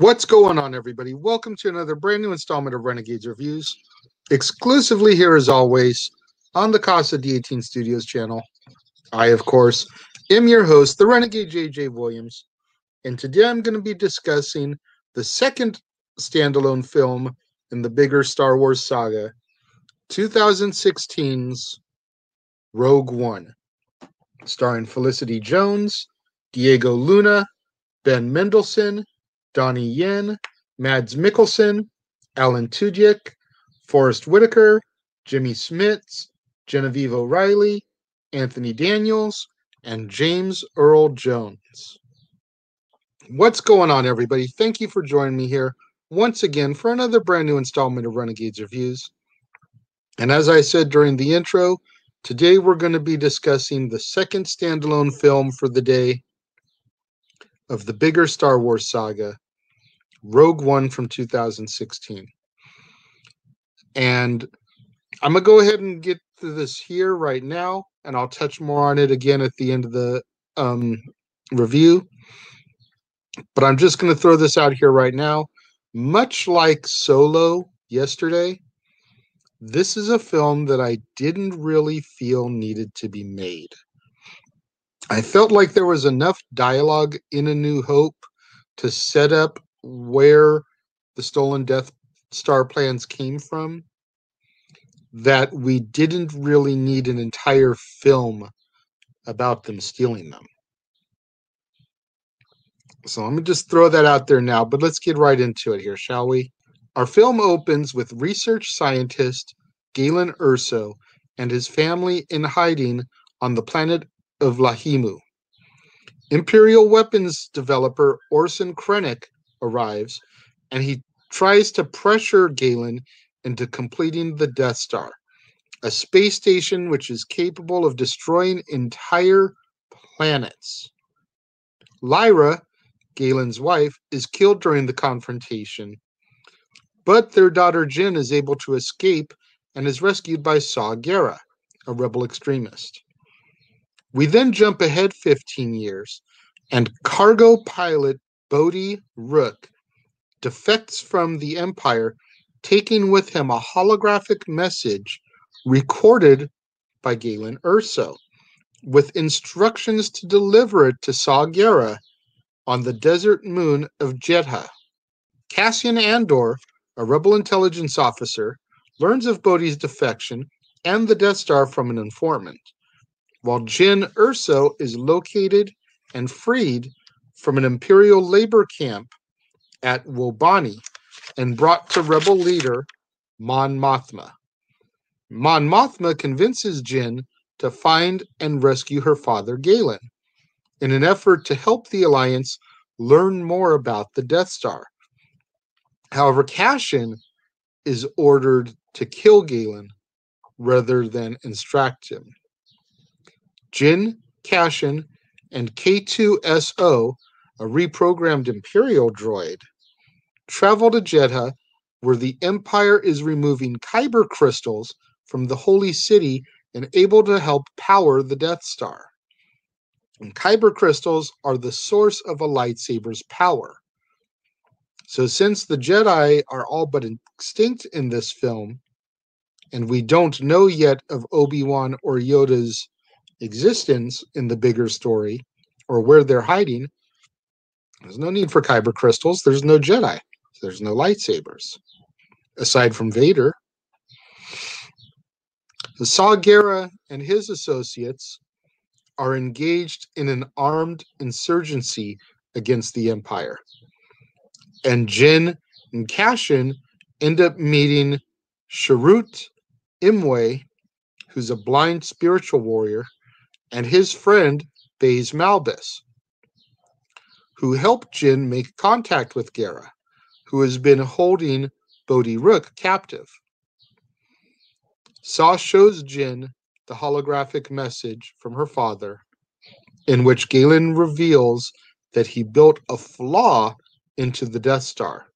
What's going on, everybody? Welcome to another brand new installment of Renegades Reviews, exclusively here as always on the Casa D18 Studios channel. I, of course, am your host, the Renegade JJ Williams, and today I'm going to be discussing the second standalone film in the bigger Star Wars saga, 2016's Rogue One, starring Felicity Jones, Diego Luna, Ben Mendelsohn, Donnie Yen, Mads Mikkelsen, Alan Tudyk, Forest Whitaker, Jimmy Smits, Genevieve O'Reilly, Anthony Daniels, and James Earl Jones. What's going on, everybody? Thank you for joining me here once again for another brand new installment of Renegades Reviews. And as I said during the intro, today we're going to be discussing the second standalone film for the day of the bigger Star Wars saga, Rogue One from 2016. And I'm going to go ahead and get to this here right now, and I'll touch more on it again at the end of the um, review. But I'm just going to throw this out here right now. Much like Solo yesterday, this is a film that I didn't really feel needed to be made. I felt like there was enough dialogue in A New Hope to set up where the stolen Death Star plans came from that we didn't really need an entire film about them stealing them. So let me just throw that out there now, but let's get right into it here, shall we? Our film opens with research scientist Galen Erso and his family in hiding on the planet of Lahimu. Imperial weapons developer Orson Krennic arrives and he tries to pressure Galen into completing the Death Star, a space station which is capable of destroying entire planets. Lyra, Galen's wife, is killed during the confrontation, but their daughter Jyn is able to escape and is rescued by Saw Gerrera, a rebel extremist. We then jump ahead 15 years, and cargo pilot Bodhi Rook defects from the Empire, taking with him a holographic message recorded by Galen Erso, with instructions to deliver it to Saw Gerrera on the desert moon of Jedha. Cassian Andor, a rebel intelligence officer, learns of Bodhi's defection and the Death Star from an informant, while Jyn Erso is located and freed from an Imperial labor camp at Wobani and brought to rebel leader Mon Mothma. Mon Mothma convinces Jyn to find and rescue her father Galen in an effort to help the Alliance learn more about the Death Star. However, Cassian is ordered to kill Galen rather than instruct him. Jyn, Cassian, and K2SO, a reprogrammed Imperial droid, travel to Jedha, where the Empire is removing Kyber crystals from the Holy City and able to help power the Death Star. And Kyber crystals are the source of a lightsaber's power. So, since the Jedi are all but extinct in this film, and we don't know yet of Obi Wan or Yoda's existence in the bigger story or where they're hiding, there's no need for kyber crystals. There's no Jedi. There's no lightsabers aside from Vader. The Saw Gerrera and his associates are engaged in an armed insurgency against the Empire. And Jyn and Cassian end up meeting Chirrut Imwe, who's a blind spiritual warrior, and his friend Baze Malbus, who helped Jyn make contact with Gerrera, who has been holding Bodhi Rook captive. Saw shows Jyn the holographic message from her father, in which Galen reveals that he built a flaw into the Death Star,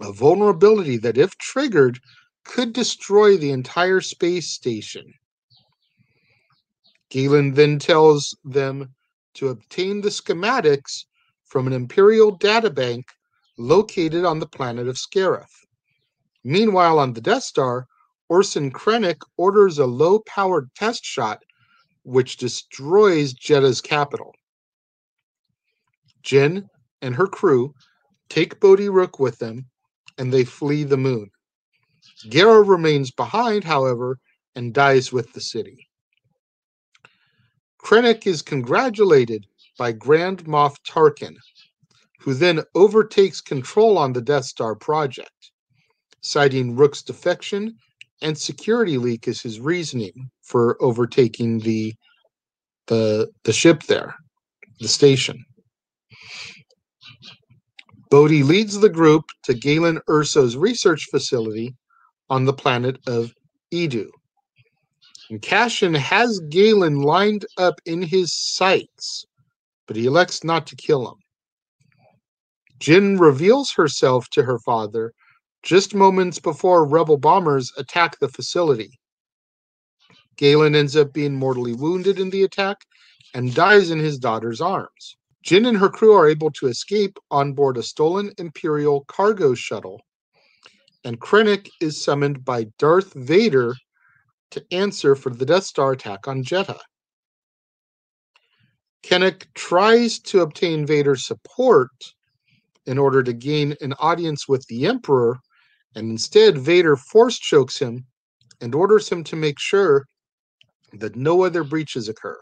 a vulnerability that, if triggered, could destroy the entire space station. Galen then tells them to obtain the schematics from an Imperial databank located on the planet of Scarif. Meanwhile, on the Death Star, Orson Krennic orders a low powered test shot which destroys Jedha's capital. Jyn and her crew take Bodhi Rook with them and they flee the moon. Gerrera remains behind, however, and dies with the city. Krennic is congratulated by Grand Moff Tarkin, who then overtakes control on the Death Star project, citing Rook's defection and security leak as his reasoning for overtaking the the the ship there, the station. Bodhi leads the group to Galen Erso's research facility on the planet of Eadu. And Cassian has Galen lined up in his sights, but he elects not to kill him. Jyn reveals herself to her father just moments before rebel bombers attack the facility. Galen ends up being mortally wounded in the attack and dies in his daughter's arms. Jyn and her crew are able to escape on board a stolen Imperial cargo shuttle, and Krennic is summoned by Darth Vader to answer for the Death Star attack on Jedha. Krennic tries to obtain Vader's support in order to gain an audience with the Emperor, and instead Vader force chokes him and orders him to make sure that no other breaches occur.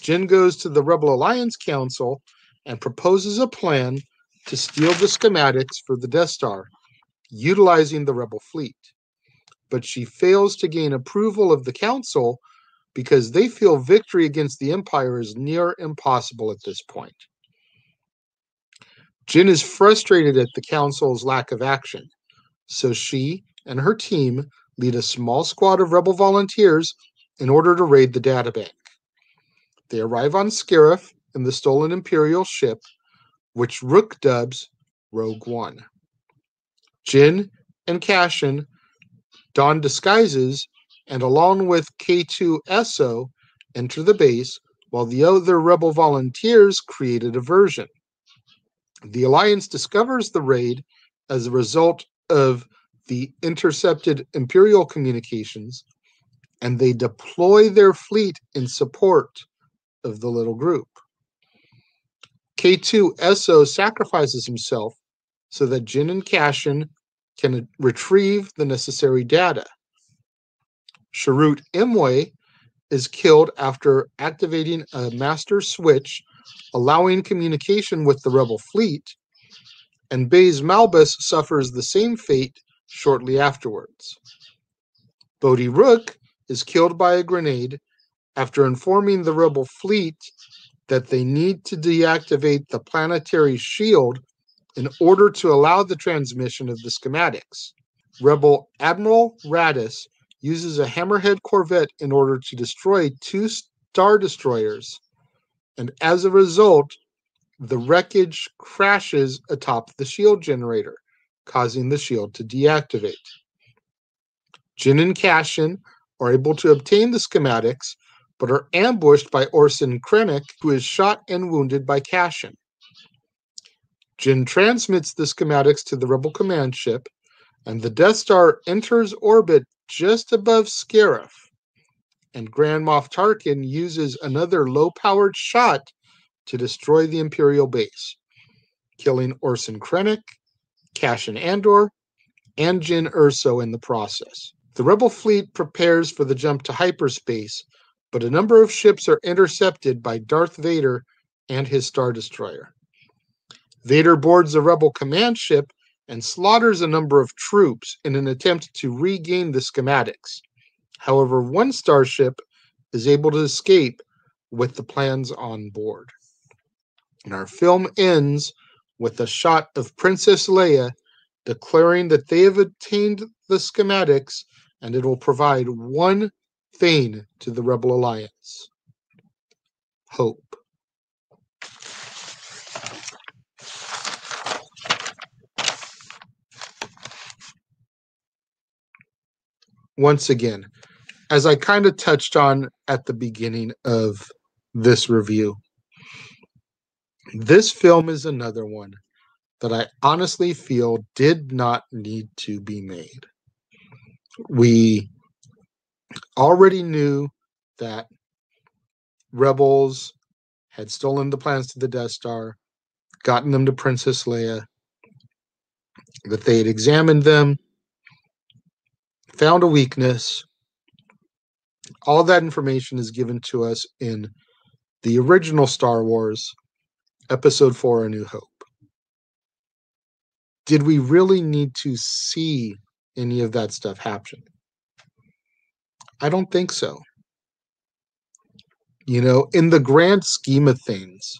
Jyn goes to the Rebel Alliance Council and proposes a plan to steal the schematics for the Death Star, utilizing the Rebel fleet. But she fails to gain approval of the Council because they feel victory against the Empire is near impossible at this point. Jyn is frustrated at the Council's lack of action, so she and her team lead a small squad of Rebel volunteers in order to raid the databank. They arrive on Scarif in the stolen Imperial ship, which Rook dubs Rogue One. Jyn and Cassian don disguises and, along with K2SO, enter the base while the other rebel volunteers create a diversion. The Alliance discovers the raid as a result of the intercepted Imperial communications, and they deploy their fleet in support of the little group. K2SO sacrifices himself so that Jyn and Cassian can retrieve the necessary data. Chirrut Îmwe is killed after activating a master switch, allowing communication with the rebel fleet, and Baze Malbus suffers the same fate shortly afterwards. Bodhi Rook is killed by a grenade after informing the rebel fleet that they need to deactivate the planetary shield in order to allow the transmission of the schematics. Rebel Admiral Raddus uses a Hammerhead corvette in order to destroy two star destroyers, and as a result, the wreckage crashes atop the shield generator, causing the shield to deactivate. Jyn and Cassian are able to obtain the schematics but are ambushed by Orson Krennic, who is shot and wounded by Cassian. Jyn transmits the schematics to the Rebel command ship, and the Death Star enters orbit just above Scarif. And Grand Moff Tarkin uses another low powered shot to destroy the Imperial base, killing Orson Krennic, Cassian Andor, and Jyn Erso in the process. The Rebel fleet prepares for the jump to hyperspace but a number of ships are intercepted by Darth Vader and his Star Destroyer. Vader boards a rebel command ship and slaughters a number of troops in an attempt to regain the schematics. However, one starship is able to escape with the plans on board. And our film ends with a shot of Princess Leia declaring that they have obtained the schematics and it will provide one thing to the Rebel Alliance hope. Once again, as I kind of touched on at the beginning of this review, this film is another one that I honestly feel did not need to be made. We already knew that rebels had stolen the plans to the Death Star, gotten them to Princess Leia, that they had examined them, found a weakness. All that information is given to us in the original Star Wars, Episode 4 A New Hope. Did we really need to see any of that stuff happen? I don't think so. You know, in the grand scheme of things,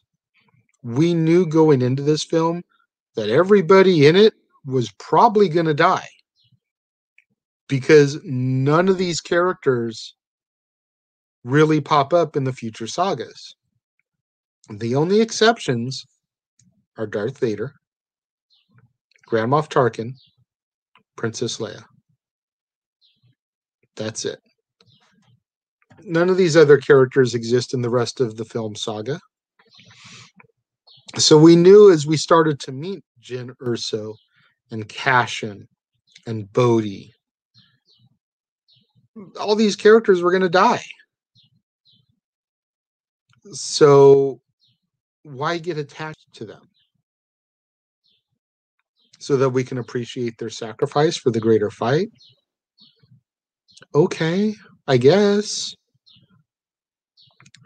we knew going into this film that everybody in it was probably going to die because none of these characters really pop up in the future sagas. The only exceptions are Darth Vader, Grand Moff Tarkin, Princess Leia. That's it. None of these other characters exist in the rest of the film saga. So we knew as we started to meet Jyn Erso and Cassian and Bodhi, all these characters were going to die. So why get attached to them? So that we can appreciate their sacrifice for the greater fight? Okay, I guess.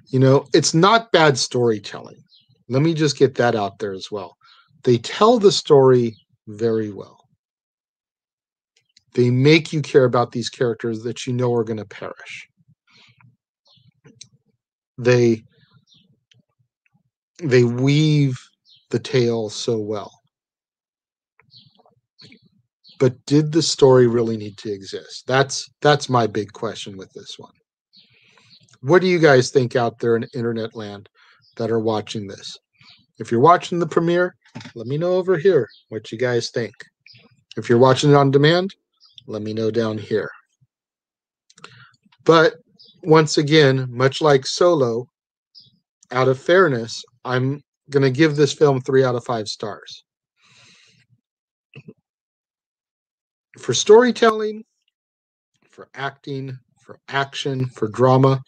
You know, it's not bad storytelling. Let me just get that out there as well. They tell the story very well. They make you care about these characters that you know are going to perish. They they weave the tale so well. But did the story really need to exist? That's that's my big question with this one. What do you guys think out there in internet land that are watching this? If you're watching the premiere, let me know over here what you guys think. If you're watching it on demand, let me know down here. But once again, much like Solo, out of fairness, I'm going to give this film three out of five stars. For storytelling, for acting, for action, for drama,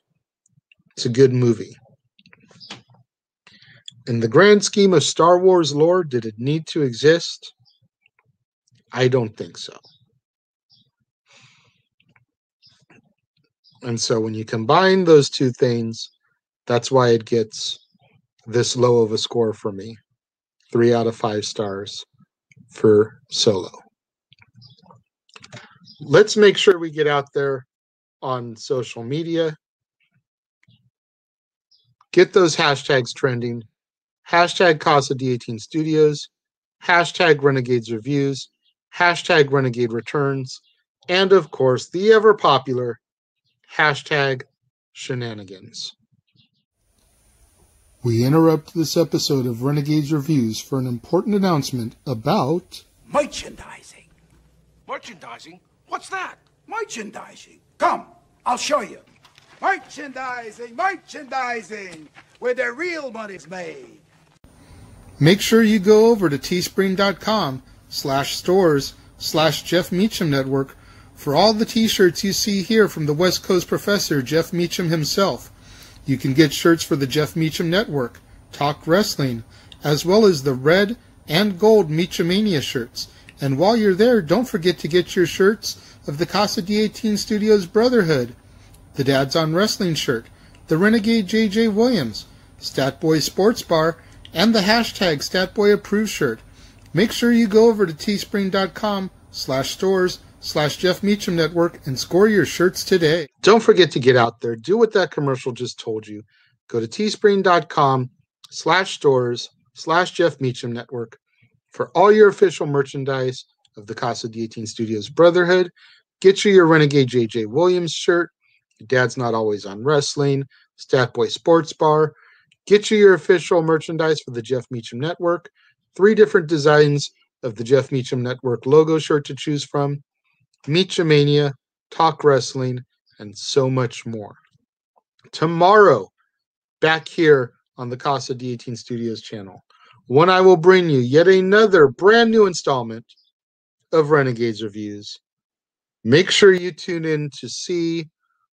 it's a good movie. In the grand scheme of Star Wars lore, did it need to exist? I don't think so. And so when you combine those two things, that's why it gets this low of a score for me. Three out of five stars for solo. Let's make sure we get out there on social media Get those hashtags trending. Hashtag Casa D18 Studios, hashtag Renegades Reviews, hashtag Renegade Returns, and of course, the ever popular hashtag Shenanigans. We interrupt this episode of Renegades Reviews for an important announcement about merchandising. Merchandising? What's that? Merchandising. Come, I'll show you. Merchandising, merchandising, where the real money's made. Make sure you go over to teespring.com slash stores slash Jeff Meacham Network for all the t-shirts you see here from the West Coast professor, Jeff Meacham himself. You can get shirts for the Jeff Meacham Network, Talk Wrestling, as well as the red and gold Meachamania shirts. And while you're there, don't forget to get your shirts of the Casa D18 Studios Brotherhood the Dad's on Wrestling shirt, the Renegade JJ Williams, Statboy Sports Bar, and the hashtag StatboyApproved shirt. Make sure you go over to teespring.com slash stores slash Jeff Meacham Network and score your shirts today. Don't forget to get out there. Do what that commercial just told you. Go to teespring.com slash stores slash Jeff Meacham Network for all your official merchandise of the Casa D18 Studios Brotherhood. Get you your Renegade JJ Williams shirt your dad's not always on wrestling. Stat Boy Sports Bar. Get you your official merchandise for the Jeff Meacham Network. Three different designs of the Jeff Meacham Network logo shirt to choose from. Meachamania, Talk Wrestling, and so much more. Tomorrow, back here on the Casa D18 Studios channel, when I will bring you yet another brand new installment of Renegades Reviews. Make sure you tune in to see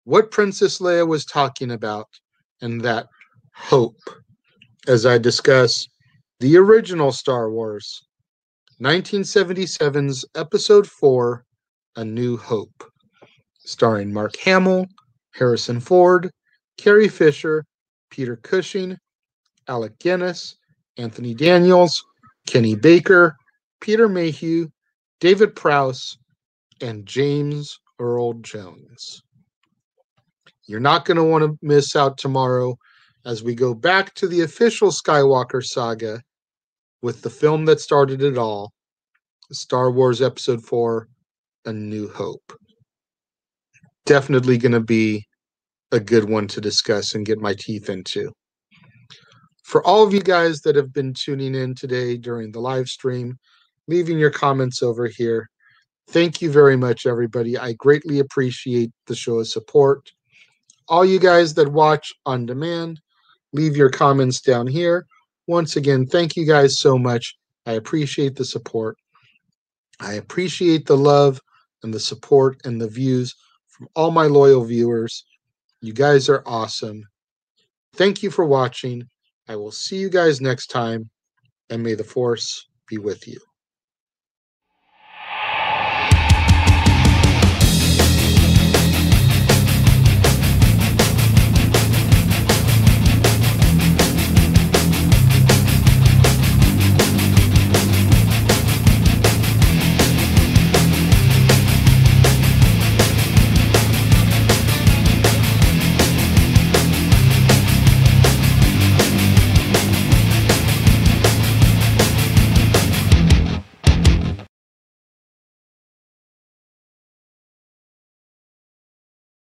what Princess Leia was talking about and that hope as I discuss the original Star Wars, 1977's Episode 4 A New Hope, starring Mark Hamill, Harrison Ford, Carrie Fisher, Peter Cushing, Alec Guinness, Anthony Daniels, Kenny Baker, Peter Mayhew, David Prowse, and James Earl Jones. You're not going to want to miss out tomorrow as we go back to the official Skywalker saga with the film that started it all Star Wars Episode 4 A New Hope. Definitely going to be a good one to discuss and get my teeth into. For all of you guys that have been tuning in today during the live stream, leaving your comments over here, thank you very much, everybody. I greatly appreciate the show of support. All you guys that watch on demand, leave your comments down here. Once again, thank you guys so much. I appreciate the support. I appreciate the love and the support and the views from all my loyal viewers. You guys are awesome. Thank you for watching. I will see you guys next time, and may the force be with you.